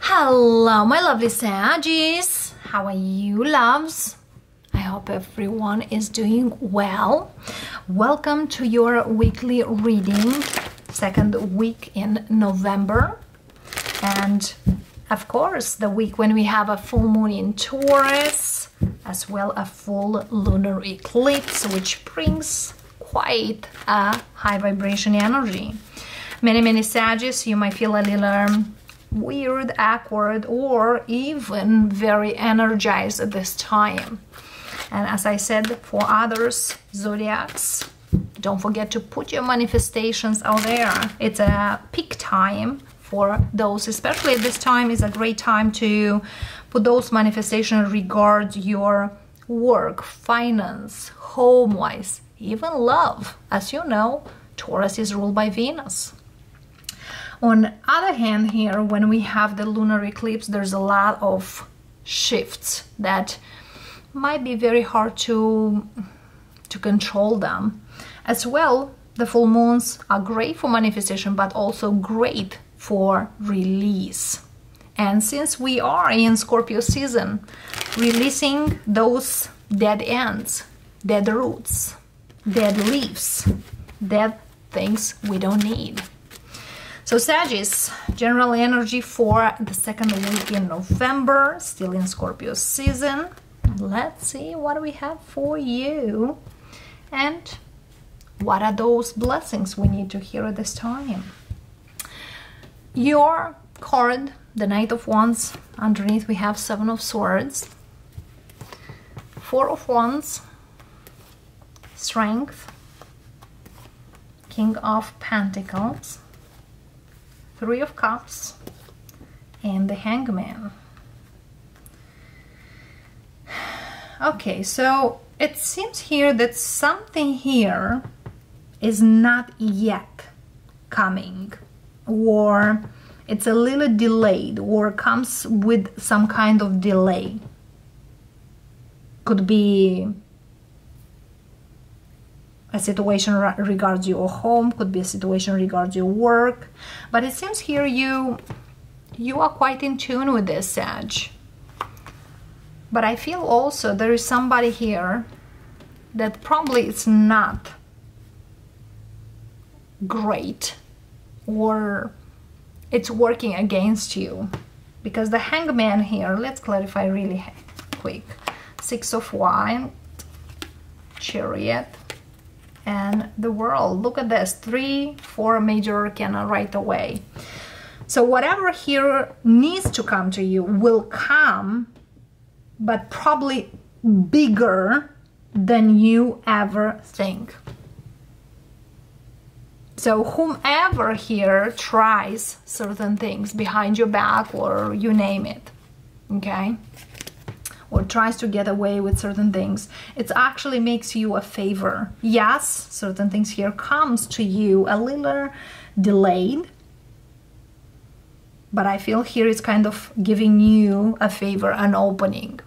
Hello, my lovely Saggies. How are you, loves? I hope everyone is doing well. Welcome to your weekly reading, second week in November. And of course, the week when we have a full moon in Taurus, as well a full lunar eclipse, which brings quite a high vibration energy. Many, many Saggies, you might feel a little weird, awkward, or even very energized at this time. And as I said, for others, zodiacs, don't forget to put your manifestations out there. It's a peak time for those, especially at this time is a great time to put those manifestations regard your work, finance, home-wise, even love. As you know, Taurus is ruled by Venus. On other hand here, when we have the lunar eclipse, there's a lot of shifts that might be very hard to, to control them. As well, the full moons are great for manifestation, but also great for release. And since we are in Scorpio season, releasing those dead ends, dead roots, dead leaves, dead things we don't need. So Sagittarius, general energy for the second week in November, still in Scorpio season. Let's see what we have for you and what are those blessings we need to hear at this time. Your card, the Knight of Wands, underneath we have Seven of Swords, Four of Wands, Strength, King of Pentacles, Three of Cups, and the Hangman. Okay, so it seems here that something here is not yet coming or it's a little delayed or comes with some kind of delay. Could be a situation regards your home could be a situation regards your work but it seems here you you are quite in tune with this Sag. But I feel also there is somebody here that probably it's not great or it's working against you. Because the hangman here let's clarify really quick. Six of wands chariot and the world. Look at this, three, four major arcana right away. So whatever here needs to come to you will come, but probably bigger than you ever think. So whomever here tries certain things behind your back or you name it, okay? Or tries to get away with certain things it actually makes you a favor. Yes certain things here comes to you a little delayed but I feel here it's kind of giving you a favor an opening.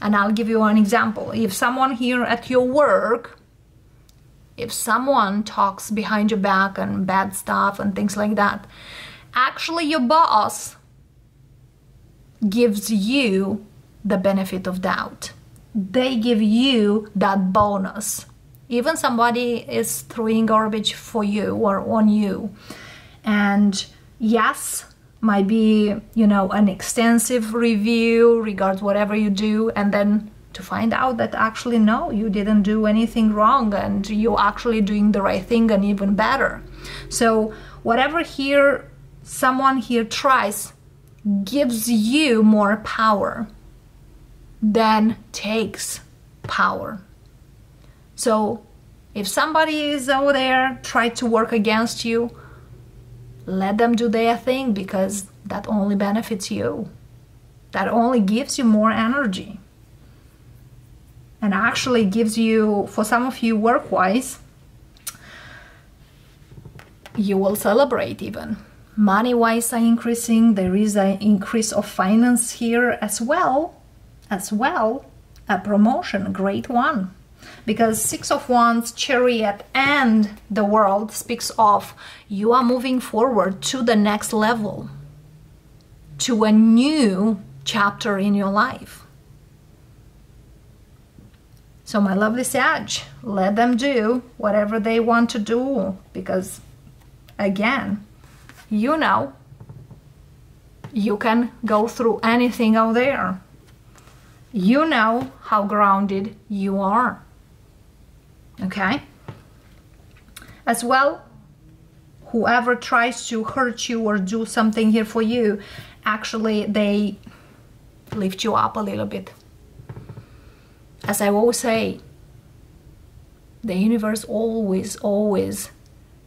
And I'll give you an example. If someone here at your work if someone talks behind your back and bad stuff and things like that actually your boss gives you the benefit of doubt. They give you that bonus. Even somebody is throwing garbage for you or on you. And yes, might be, you know, an extensive review regards whatever you do and then to find out that actually no, you didn't do anything wrong and you're actually doing the right thing and even better. So whatever here someone here tries gives you more power then takes power. So if somebody is over there try to work against you, let them do their thing because that only benefits you. That only gives you more energy. And actually gives you, for some of you work-wise, you will celebrate even. Money-wise are increasing, there is an increase of finance here as well as well a promotion, great one. Because Six of Wands, Chariot, and the World speaks of you are moving forward to the next level. to a new chapter in your life. So, my lovely Sag, let them do whatever they want to do because, again, you know, you can go through anything out there. You know how grounded you are. Okay? As well, whoever tries to hurt you or do something here for you, actually, they lift you up a little bit. As I always say, the universe always, always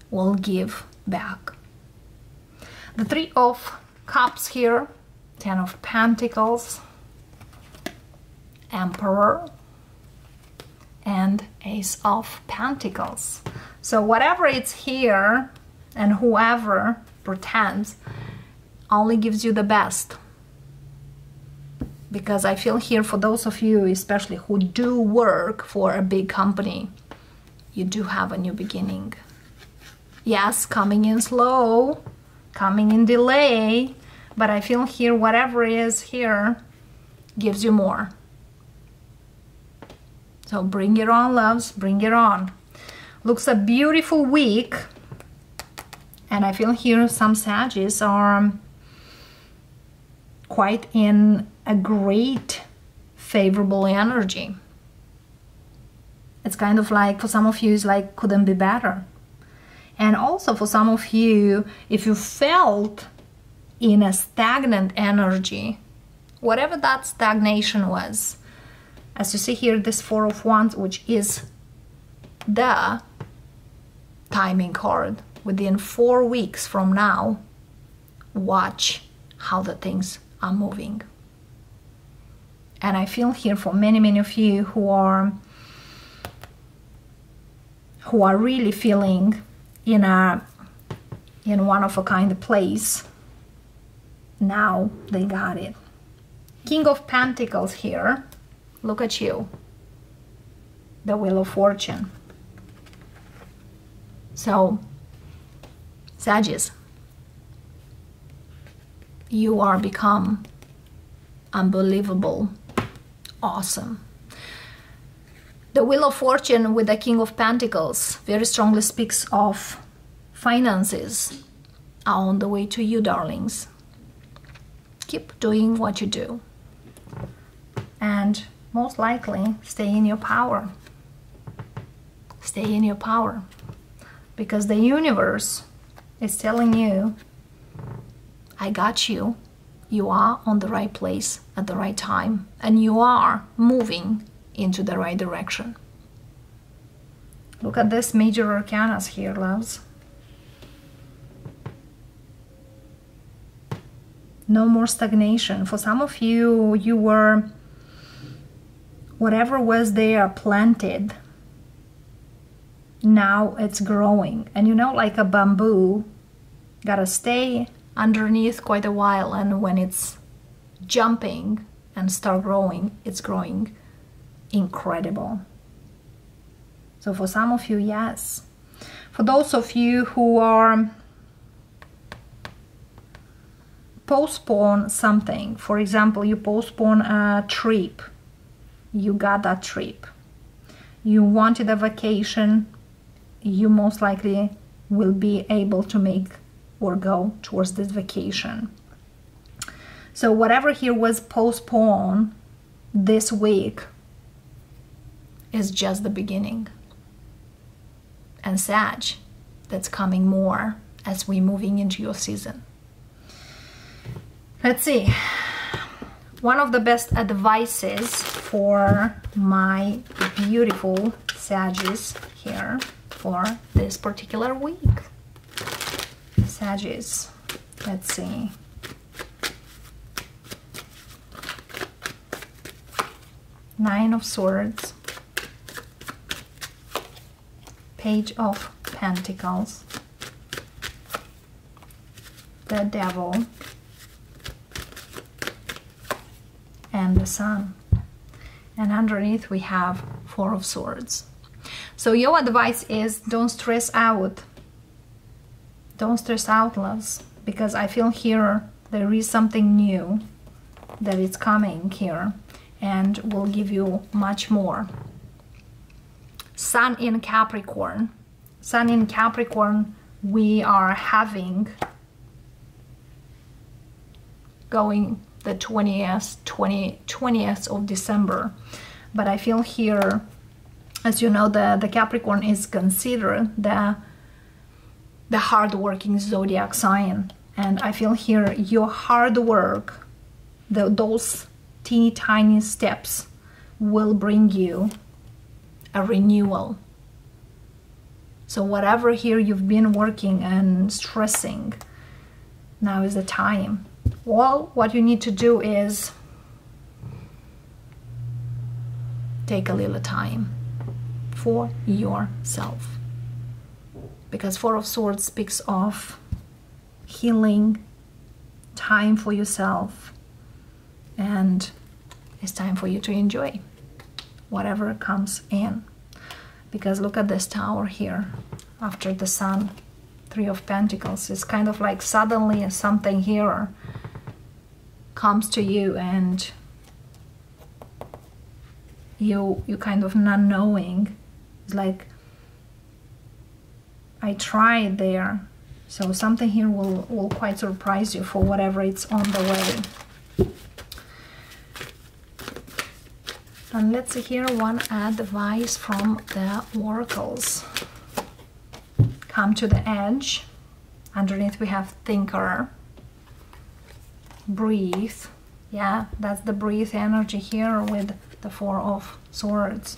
will give back. The Three of Cups here, Ten of Pentacles, Emperor, and Ace of Pentacles. So whatever it's here and whoever pretends only gives you the best. Because I feel here for those of you, especially who do work for a big company, you do have a new beginning. Yes, coming in slow, coming in delay, but I feel here whatever is here gives you more. So bring it on, loves, bring it on. Looks a beautiful week. And I feel here some Sagis are quite in a great favorable energy. It's kind of like for some of you, it's like couldn't be better. And also for some of you, if you felt in a stagnant energy, whatever that stagnation was, as you see here, this Four of Wands, which is the timing card, within four weeks from now, watch how the things are moving. And I feel here for many, many of you who are who are really feeling in a in one of a kind of place. Now they got it. King of Pentacles here Look at you. The Wheel of Fortune. So, Sagittarius, you are become unbelievable, awesome. The Wheel of Fortune with the King of Pentacles very strongly speaks of finances are on the way to you, darlings. Keep doing what you do. And most likely stay in your power. Stay in your power. Because the universe is telling you, I got you. You are on the right place at the right time, and you are moving into the right direction. Look at this major arcanas here, loves. No more stagnation. For some of you, you were whatever was there planted now it's growing. And you know like a bamboo gotta stay underneath quite a while and when it's jumping and start growing it's growing incredible. So for some of you yes. For those of you who are postpone something for example you postpone a trip you got that trip. You wanted a vacation, you most likely will be able to make or go towards this vacation. So whatever here was postponed this week is just the beginning. And Sag, that's coming more as we're moving into your season. Let's see one of the best advices for my beautiful Sagittarius here for this particular week. Sagittarius, let's see. Nine of Swords, Page of Pentacles, the Devil, and the sun. And underneath we have Four of Swords. So your advice is don't stress out. Don't stress out, loves, because I feel here there is something new that is coming here and will give you much more. Sun in Capricorn. Sun in Capricorn, we are having going the 20th, 20, 20th of December. But I feel here, as you know, the, the Capricorn is considered the, the hardworking zodiac sign. And I feel here your hard work, the, those teeny tiny steps will bring you a renewal. So whatever here you've been working and stressing, now is the time well, what you need to do is take a little time for yourself. Because Four of Swords speaks of healing, time for yourself, and it's time for you to enjoy whatever comes in. Because look at this tower here after the sun, Three of Pentacles. It's kind of like suddenly something here comes to you and you you kind of not knowing it's like I tried there. So something here will will quite surprise you for whatever it's on the way. And let's see here one advice from the oracles. Come to the edge. Underneath we have thinker breathe. Yeah that's the breathe energy here with the four of swords.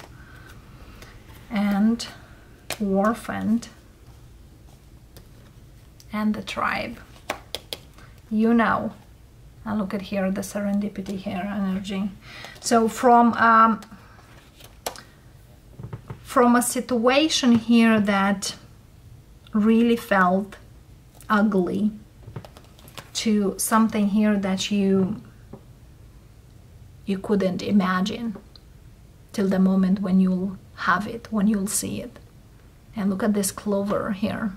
And orphaned and the tribe. You know. And look at here the serendipity here energy. So from um, from a situation here that really felt ugly to something here that you you couldn't imagine till the moment when you'll have it, when you'll see it. And look at this clover here.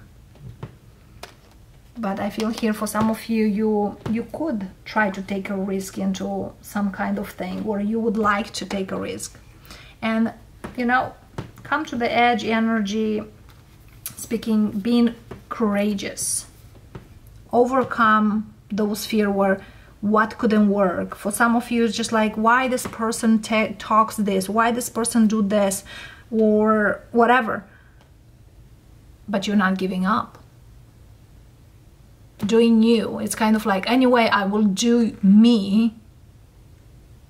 But I feel here for some of you, you you could try to take a risk into some kind of thing, or you would like to take a risk. And, you know, come to the edge energy, speaking, being courageous, overcome those fear were what couldn't work. For some of you it's just like why this person talks this? Why this person do this? Or whatever. But you're not giving up. Doing you it's kind of like anyway i will do me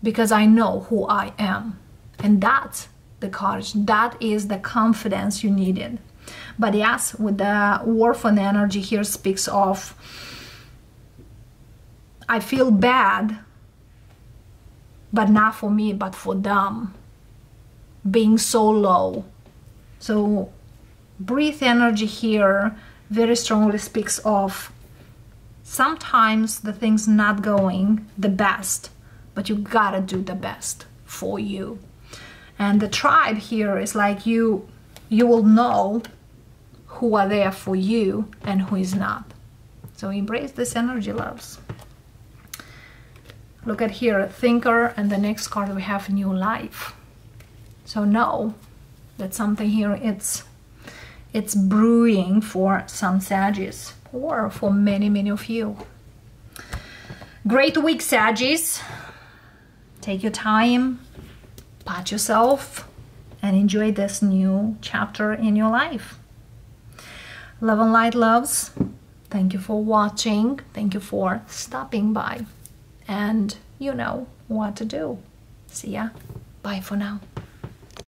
because i know who i am. And that's the courage. That is the confidence you needed. But yes with the orphan energy here speaks of I feel bad, but not for me, but for them being so low. So, breathe energy here very strongly speaks of sometimes the thing's not going the best, but you gotta do the best for you. And the tribe here is like you you will know who are there for you and who is not. So embrace this energy, loves. Look at here, thinker, and the next card we have new life. So know that something here it's it's brewing for some Sagis or for many, many of you. Great week, Sagis. Take your time, pat yourself, and enjoy this new chapter in your life. Love and light loves. Thank you for watching. Thank you for stopping by and you know what to do. See ya. Bye for now.